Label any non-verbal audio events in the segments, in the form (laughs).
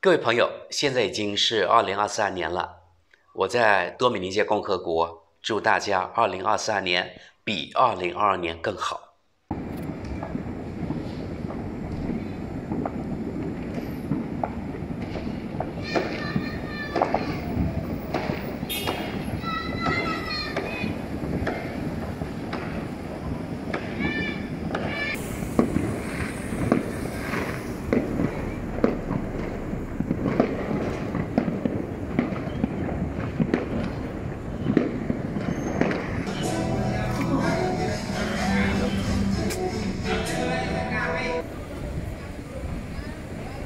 各位朋友，现在已经是二零二三年了，我在多米尼加共和国，祝大家二零二三年比二零二二年更好。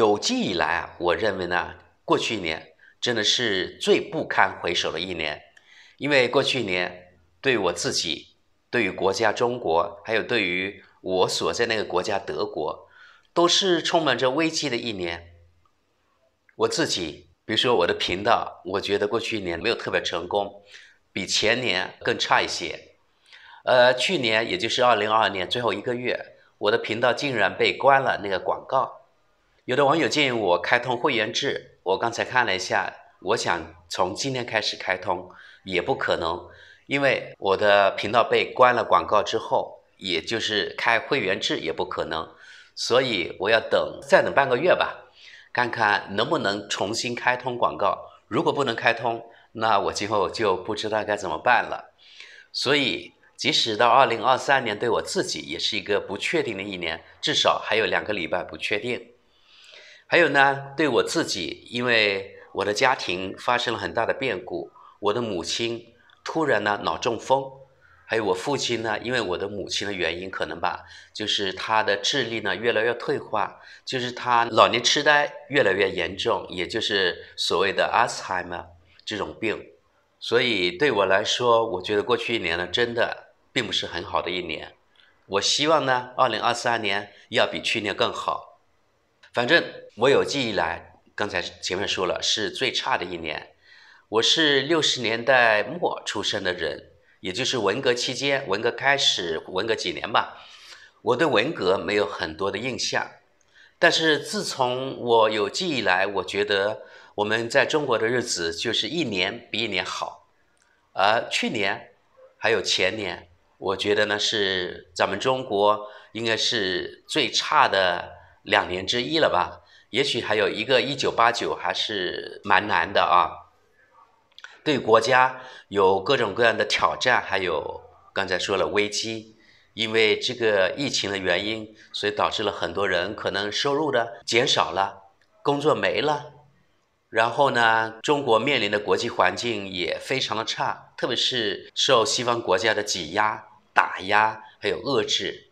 有记以来啊，我认为呢，过去一年真的是最不堪回首的一年，因为过去一年对我自己、对于国家中国，还有对于我所在那个国家德国，都是充满着危机的一年。我自己，比如说我的频道，我觉得过去一年没有特别成功，比前年更差一些。呃，去年也就是二零二二年最后一个月，我的频道竟然被关了那个广告。有的网友建议我开通会员制，我刚才看了一下，我想从今天开始开通也不可能，因为我的频道被关了广告之后，也就是开会员制也不可能，所以我要等再等半个月吧，看看能不能重新开通广告。如果不能开通，那我今后就不知道该怎么办了。所以，即使到二零二三年，对我自己也是一个不确定的一年，至少还有两个礼拜不确定。还有呢，对我自己，因为我的家庭发生了很大的变故，我的母亲突然呢脑中风，还有我父亲呢，因为我的母亲的原因可能吧，就是他的智力呢越来越退化，就是他老年痴呆越来越严重，也就是所谓的阿兹海默这种病。所以对我来说，我觉得过去一年呢，真的并不是很好的一年。我希望呢，二零二三年要比去年更好。反正我有记忆来，刚才前面说了是最差的一年。我是六十年代末出生的人，也就是文革期间，文革开始，文革几年吧。我对文革没有很多的印象，但是自从我有记忆来，我觉得我们在中国的日子就是一年比一年好。而去年还有前年，我觉得呢是咱们中国应该是最差的。两年之一了吧？也许还有一个一九八九，还是蛮难的啊。对国家有各种各样的挑战，还有刚才说了危机，因为这个疫情的原因，所以导致了很多人可能收入的减少了，工作没了。然后呢，中国面临的国际环境也非常的差，特别是受西方国家的挤压、打压，还有遏制。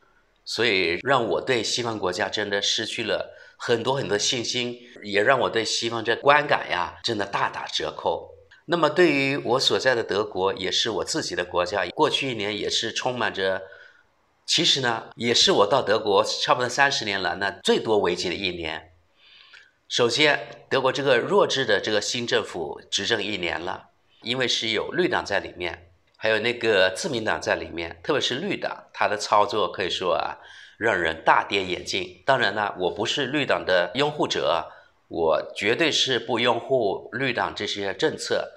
所以让我对西方国家真的失去了很多很多信心，也让我对西方这观感呀真的大打折扣。那么对于我所在的德国，也是我自己的国家，过去一年也是充满着，其实呢也是我到德国差不多三十年了，那最多危机的一年。首先，德国这个弱智的这个新政府执政一年了，因为是有绿党在里面。还有那个自民党在里面，特别是绿党，他的操作可以说啊，让人大跌眼镜。当然呢，我不是绿党的拥护者，我绝对是不拥护绿党这些政策。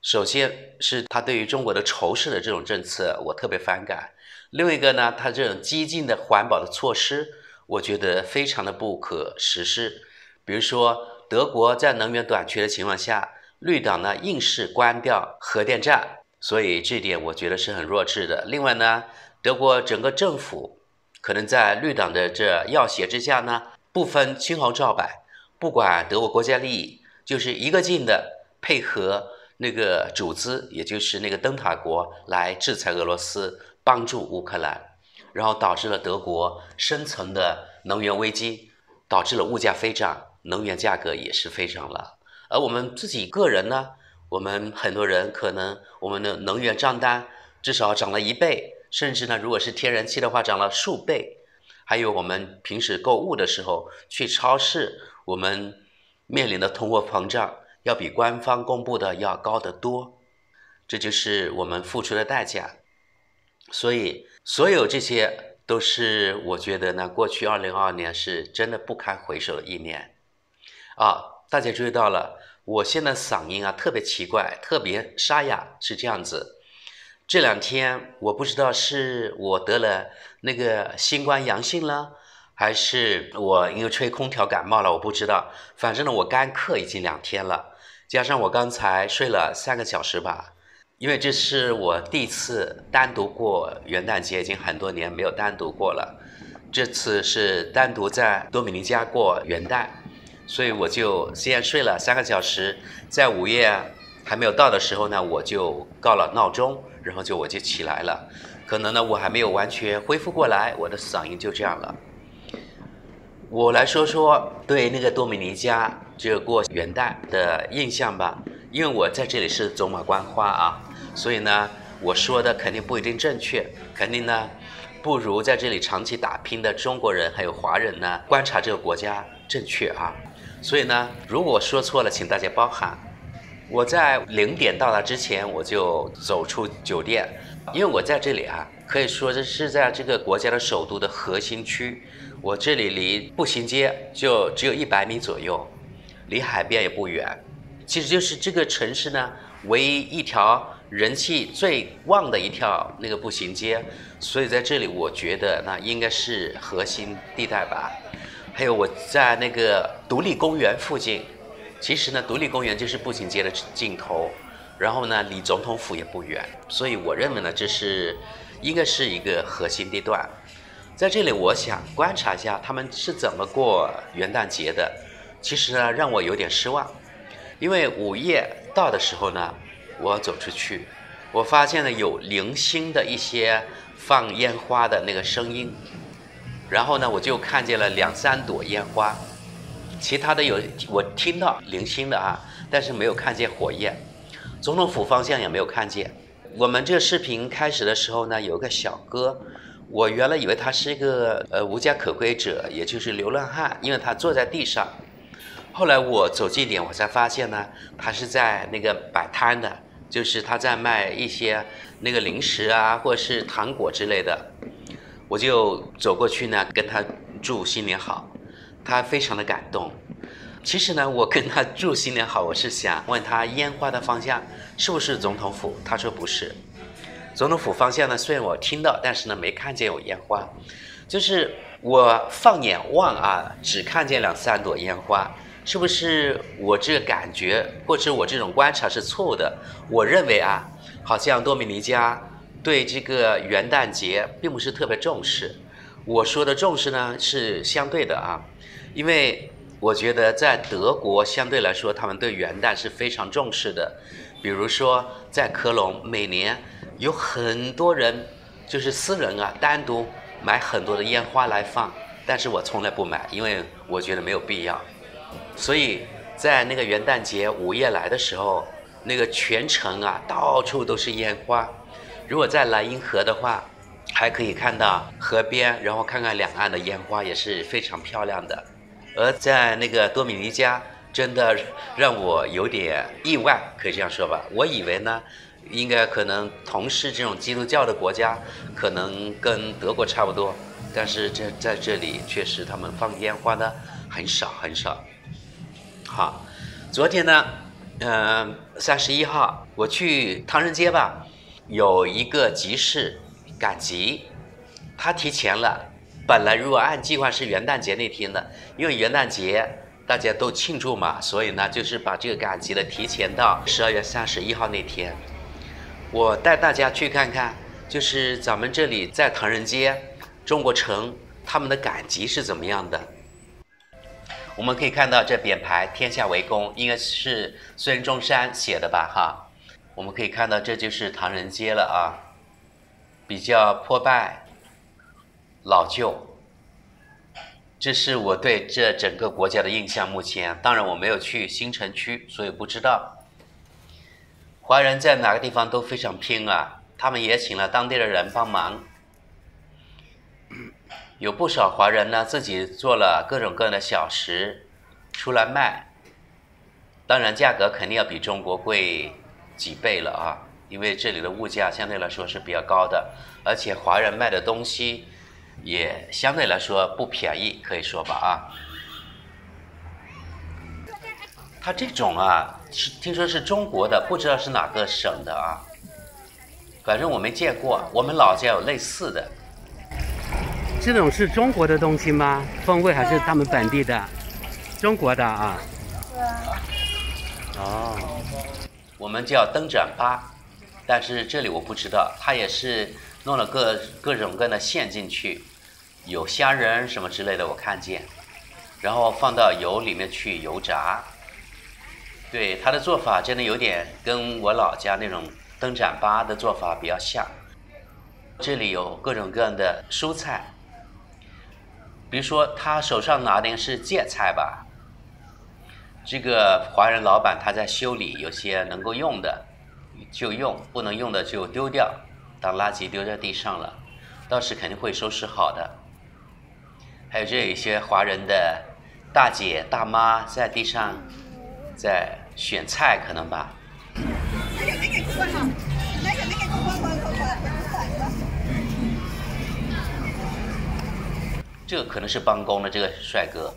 首先是他对于中国的仇视的这种政策，我特别反感。另一个呢，他这种激进的环保的措施，我觉得非常的不可实施。比如说，德国在能源短缺的情况下，绿党呢硬是关掉核电站。所以这点我觉得是很弱智的。另外呢，德国整个政府可能在绿党的这要挟之下呢，不分青红皂白，不管德国国家利益，就是一个劲的配合那个主子，也就是那个灯塔国来制裁俄罗斯，帮助乌克兰，然后导致了德国深层的能源危机，导致了物价飞涨，能源价格也是飞涨了。而我们自己个人呢？我们很多人可能我们的能源账单至少涨了一倍，甚至呢，如果是天然气的话，涨了数倍。还有我们平时购物的时候去超市，我们面临的通货膨胀要比官方公布的要高得多，这就是我们付出的代价。所以，所有这些都是我觉得呢，过去二零二二年是真的不堪回首的一年啊！大家注意到了。我现在嗓音啊特别奇怪，特别沙哑，是这样子。这两天我不知道是我得了那个新冠阳性了，还是我因为吹空调感冒了，我不知道。反正呢，我干咳已经两天了，加上我刚才睡了三个小时吧，因为这是我第一次单独过元旦节，已经很多年没有单独过了。这次是单独在多米尼加过元旦。所以我就先睡了三个小时，在午夜还没有到的时候呢，我就告了闹钟，然后就我就起来了。可能呢，我还没有完全恢复过来，我的嗓音就这样了。我来说说对那个多米尼加这个过元旦的印象吧，因为我在这里是走马观花啊，所以呢，我说的肯定不一定正确，肯定呢不如在这里长期打拼的中国人还有华人呢观察这个国家正确啊。所以呢，如果说错了，请大家包涵。我在零点到达之前，我就走出酒店，因为我在这里啊，可以说这是在这个国家的首都的核心区。我这里离步行街就只有一百米左右，离海边也不远。其实就是这个城市呢，唯一一条人气最旺的一条那个步行街，所以在这里，我觉得那应该是核心地带吧。还有我在那个独立公园附近，其实呢，独立公园就是步行街的尽头，然后呢，离总统府也不远，所以我认为呢，这是应该是一个核心地段。在这里，我想观察一下他们是怎么过元旦节的。其实呢，让我有点失望，因为午夜到的时候呢，我走出去，我发现了有零星的一些放烟花的那个声音。然后呢，我就看见了两三朵烟花，其他的有我听到零星的啊，但是没有看见火焰。总统府方向也没有看见。我们这个视频开始的时候呢，有个小哥，我原来以为他是一个呃无家可归者，也就是流浪汉，因为他坐在地上。后来我走近点，我才发现呢，他是在那个摆摊的，就是他在卖一些那个零食啊，或者是糖果之类的。我就走过去呢，跟他祝新年好，他非常的感动。其实呢，我跟他祝新年好，我是想问他烟花的方向是不是总统府？他说不是。总统府方向呢，虽然我听到，但是呢没看见有烟花。就是我放眼望啊，只看见两三朵烟花，是不是我这个感觉，或者我这种观察是错误的？我认为啊，好像多米尼加。对这个元旦节并不是特别重视，我说的重视呢是相对的啊，因为我觉得在德国相对来说，他们对元旦是非常重视的。比如说在科隆，每年有很多人就是私人啊，单独买很多的烟花来放，但是我从来不买，因为我觉得没有必要。所以在那个元旦节午夜来的时候，那个全城啊，到处都是烟花。如果在莱茵河的话，还可以看到河边，然后看看两岸的烟花也是非常漂亮的。而在那个多米尼加，真的让我有点意外，可以这样说吧。我以为呢，应该可能同是这种基督教的国家，可能跟德国差不多，但是这在这里确实他们放烟花的很少很少。好，昨天呢，嗯，三十一号我去唐人街吧。有一个集市赶集，他提前了。本来如果按计划是元旦节那天的，因为元旦节大家都庆祝嘛，所以呢就是把这个赶集的提前到十二月三十一号那天。我带大家去看看就是咱们这里在唐人街、中国城，他们的赶集是怎么样的？我们可以看到这匾牌“天下为公”，应该是孙中山写的吧？哈，我们可以看到这就是唐人街了啊，比较破败、老旧。这是我对这整个国家的印象。目前，当然我没有去新城区，所以不知道。华人在哪个地方都非常拼啊，他们也请了当地的人帮忙。有不少华人呢，自己做了各种各样的小食出来卖。当然，价格肯定要比中国贵几倍了啊，因为这里的物价相对来说是比较高的，而且华人卖的东西。也相对来说不便宜，可以说吧啊。它这种啊，是听说是中国的，不知道是哪个省的啊。反正我没见过，我们老家有类似的。这种是中国的东西吗？风味还是他们本地的？中国的啊。对啊。哦。我们叫灯盏粑，但是这里我不知道，它也是弄了各各种各样的馅进去。有虾仁什么之类的，我看见，然后放到油里面去油炸。对它的做法真的有点跟我老家那种灯盏粑的做法比较像。这里有各种各样的蔬菜，比如说他手上拿的是芥菜吧，这个华人老板他在修理，有些能够用的就用，不能用的就丢掉，当垃圾丢在地上了，到时肯定会收拾好的。还有这一些华人的大姐大妈在地上在选菜，可能吧。这个可能是帮工的这个帅哥。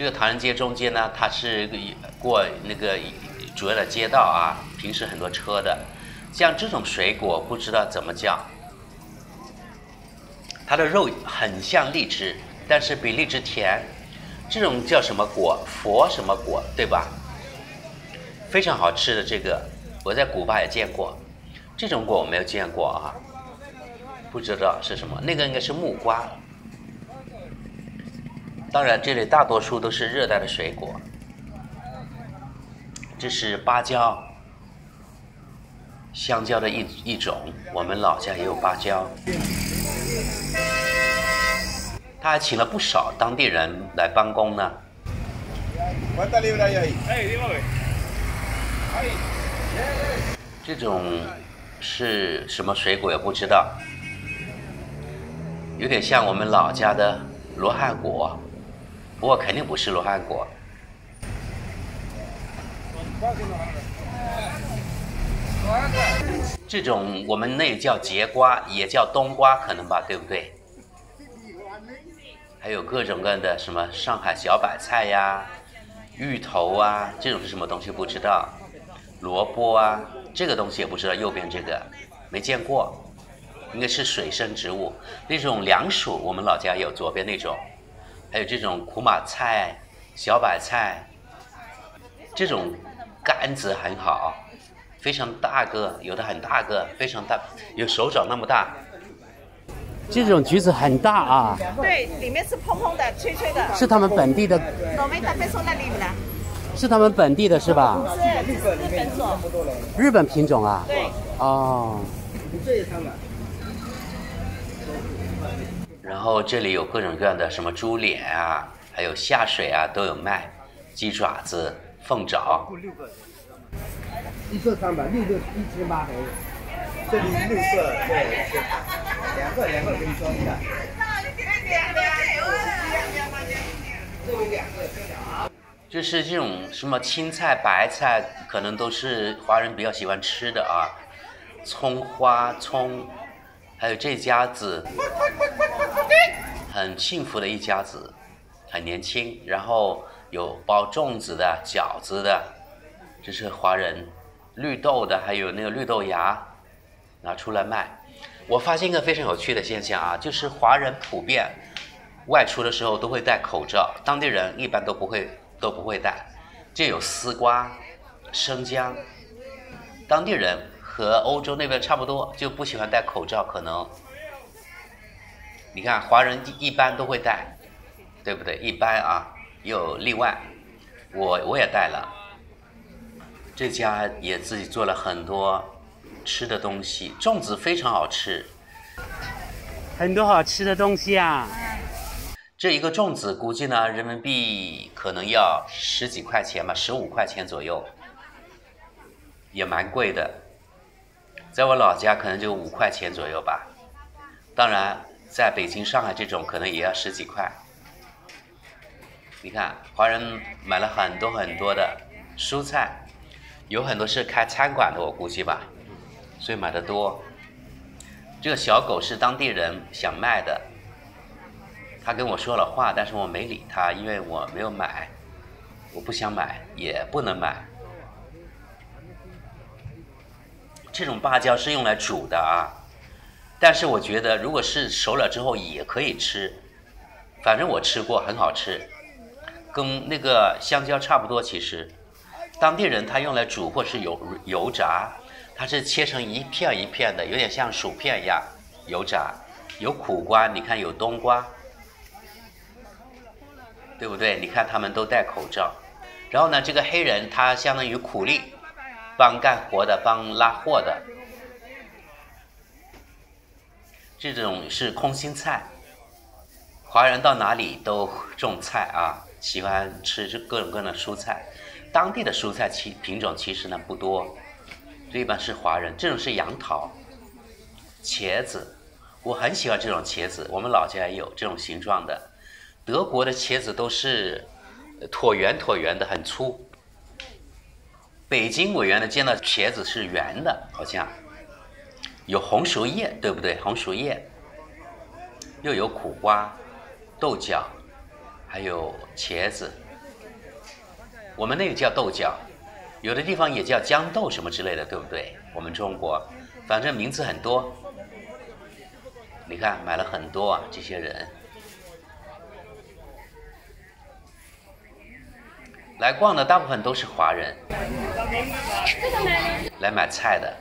这个唐人街中间呢，它是过那个主要的街道啊，平时很多车的。像这种水果，不知道怎么叫。它的肉很像荔枝，但是比荔枝甜。这种叫什么果？佛什么果？对吧？非常好吃的这个，我在古巴也见过。这种果我没有见过啊，不知道是什么。那个应该是木瓜。当然，这里大多数都是热带的水果。这是芭蕉，香蕉的一一种。我们老家也有芭蕉。他还请了不少当地人来帮工呢。这种是什么水果也不知道，有点像我们老家的罗汉果，不过肯定不是罗汉果。这种我们那叫节瓜，也叫冬瓜，可能吧，对不对？还有各种各样的什么上海小白菜呀、芋头啊，这种是什么东西不知道？萝卜啊，这个东西也不知道。右边这个没见过，应该是水生植物。那种凉薯，我们老家有，左边那种。还有这种苦马菜、小白菜，这种杆子很好，非常大个，有的很大个，非常大，有手掌那么大。这种橘子很大啊！对，里面是蓬蓬的、脆脆的。是他们本地的。倒霉的被送在里面了。是他们本地的是吧？是日本种。日本品种啊？对。哦。然后这里有各种各样的什么猪脸啊，还有下水啊都有卖，鸡爪子、凤爪。一色三百，六个一千八这里六个，对，两个两个给你装一下。就是这种什么青菜、白菜，可能都是华人比较喜欢吃的啊。葱花、葱，还有这家子，很幸福的一家子，很年轻，然后有包粽子的、饺子的，这是华人。绿豆的，还有那个绿豆芽。拿出来卖，我发现一个非常有趣的现象啊，就是华人普遍外出的时候都会戴口罩，当地人一般都不会都不会戴。这有丝瓜、生姜，当地人和欧洲那边差不多，就不喜欢戴口罩。可能你看，华人一般都会戴，对不对？一般啊，有例外。我我也带了。这家也自己做了很多吃的东西，粽子非常好吃。很多好吃的东西啊！这一个粽子估计呢，人民币可能要十几块钱吧，十五块钱左右，也蛮贵的。在我老家可能就五块钱左右吧。当然，在北京、上海这种可能也要十几块。你看，华人买了很多很多的蔬菜，有很多是开餐馆的，我估计吧，所以买的多。这个小狗是当地人想卖的，他跟我说了话，但是我没理他，因为我没有买，我不想买，也不能买。这种芭蕉是用来煮的啊，但是我觉得如果是熟了之后也可以吃，反正我吃过，很好吃，跟那个香蕉差不多。其实，当地人他用来煮或是油油炸。它是切成一片一片的，有点像薯片一样油炸。有苦瓜，你看有冬瓜，对不对？你看他们都戴口罩。然后呢，这个黑人他相当于苦力，帮干活的，帮拉货的。这种是空心菜。华人到哪里都种菜啊，喜欢吃各种各样的蔬菜。当地的蔬菜其品种其实呢不多。这一般是华人，这种是杨桃、茄子，我很喜欢这种茄子。我们老家也有这种形状的。德国的茄子都是椭圆椭圆的，很粗。北京委员的见到茄子是圆的，好像有红薯叶，对不对？红薯叶，又有苦瓜、豆角，还有茄子。我们那个叫豆角。有的地方也叫豇豆什么之类的，对不对？我们中国，反正名字很多。你看，买了很多啊，这些人来逛的大部分都是华人，来买菜的。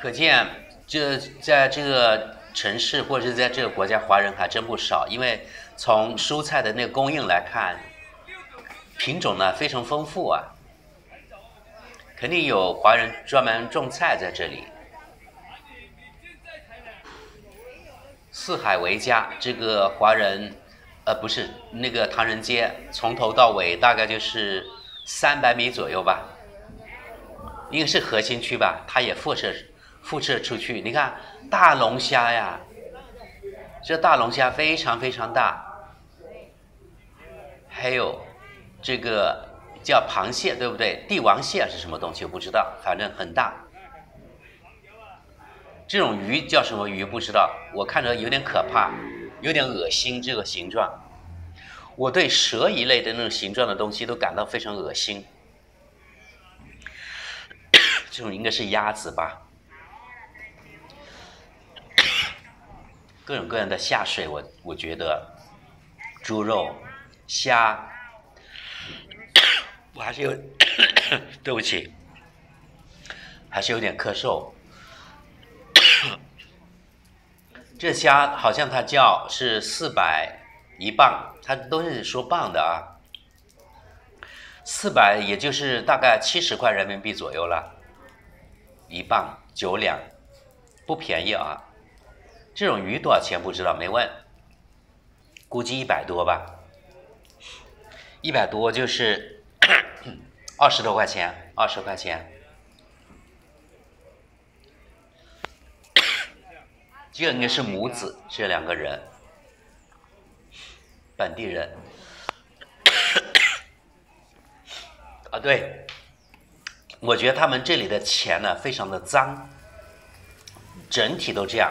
可见，这在这个。城市或者是在这个国家，华人还真不少。因为从蔬菜的那个供应来看，品种呢非常丰富啊，肯定有华人专门种菜在这里。四海为家，这个华人，呃，不是那个唐人街，从头到尾大概就是三百米左右吧，应该是核心区吧，它也辐射。辐射出去，你看大龙虾呀，这大龙虾非常非常大，还有这个叫螃蟹，对不对？帝王蟹是什么东西？我不知道，反正很大。这种鱼叫什么鱼？不知道，我看着有点可怕，有点恶心，这个形状。我对蛇一类的那种形状的东西都感到非常恶心。这种应该是鸭子吧？各种各样的下水，我我觉得猪肉、虾，我还是有 (coughs) 对不起，还是有点咳嗽。(coughs) 这虾好像它叫是四百一磅，它都是说磅的啊，四百也就是大概七十块人民币左右了，一磅九两，不便宜啊。这种鱼多少钱不知道，没问，估计一百多吧，一百多就是 (coughs) 二十多块钱，二十块钱。(coughs) 这个应该是母子，这两个人，本地人。(coughs) 啊，对，我觉得他们这里的钱呢，非常的脏，整体都这样。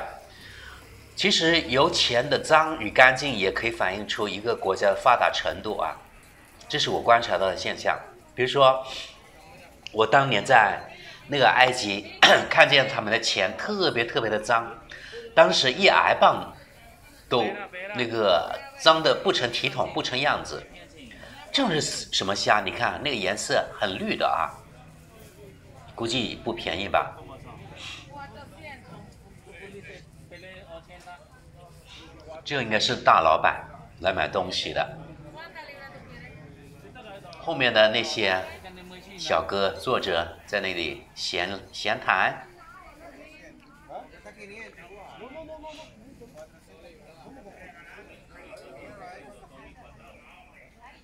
其实由钱的脏与干净也可以反映出一个国家的发达程度啊，这是我观察到的现象。比如说，我当年在那个埃及 (clears throat) 看见他们的钱特别特别的脏，当时一埃镑都那个脏的不成体统，不成样子。这是什么虾？你看那个颜色很绿的啊，估计不便宜吧？这应该是大老板来买东西的。后面的那些小哥坐着在那里闲闲谈。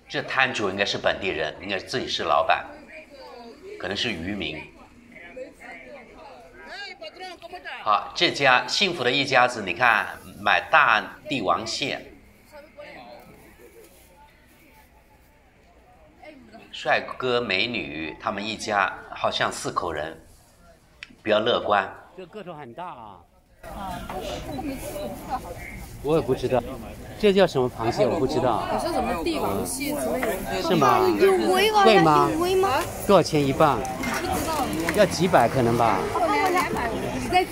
这摊主应该是本地人，应该自己是老板，可能是渔民。好，这家幸福的一家子，你看买大帝王蟹，帅哥美女，他们一家好像四口人，比较乐观。这个头很大啊。啊，我也不知道，这叫什么螃蟹？我不知道。好像什么帝王蟹之类的。是吗？贵吗？贵吗？多少钱一磅？不知道。要几百可能吧。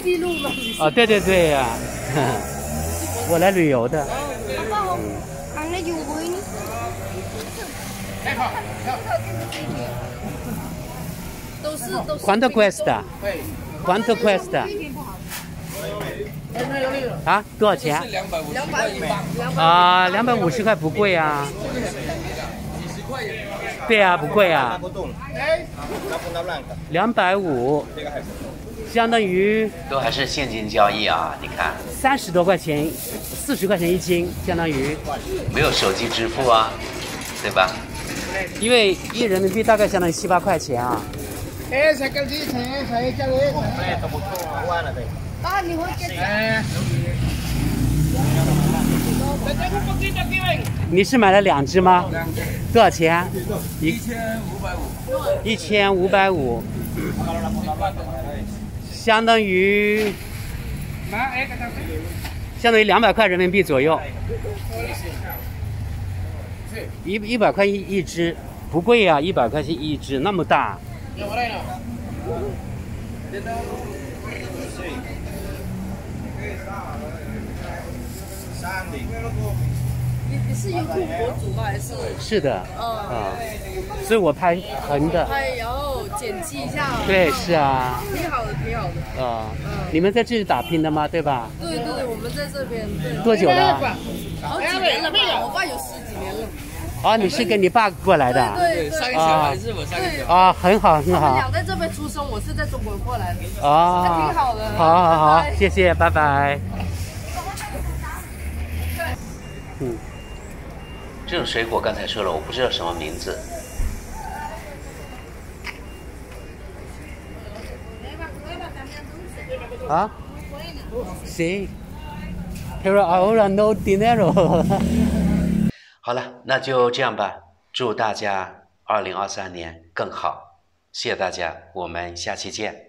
记录吗？啊，对对对呀，(laughs) 我来旅游的。都是 (laughs) 都是。Quanto cuesta? Quanto cuesta? 啊，多少钱？两百五十块。啊，两百五十块不贵啊。几十块对啊，不贵啊。两百五，相当于都还是现金交易啊？你看，三十多块钱，四十块钱一斤，相当于没有手机支付啊，对吧？因为一人民币大概相当于七八块钱啊。你是买了两只吗？多少钱？一千五百五。一千五百五。相当于相当于两百块人民币左右。一一百块一一只，不贵呀，一百块钱一只，那么大。你你是优酷博主吗？还是？是的。嗯。啊。所以我拍横的。拍，然后剪辑一下。对，是啊。挺好的，挺好的。啊。嗯。你们在这里打拼的吗？对吧？对对对，我们在这边。多久了？好几年了吧？我爸有十几年了。啊，你是跟你爸过来的？对对。上一小孩是我上一小啊，很好很好。我们俩在这边出生，我是在中国过来的。啊。挺好的。好好好，谢谢，拜拜。嗯，这种水果刚才说了，我不知道什么名字。啊？Sí. Pero ahora no dinero. (laughs) 好了，那就这样吧。祝大家二零二三年更好，谢谢大家，我们下期见。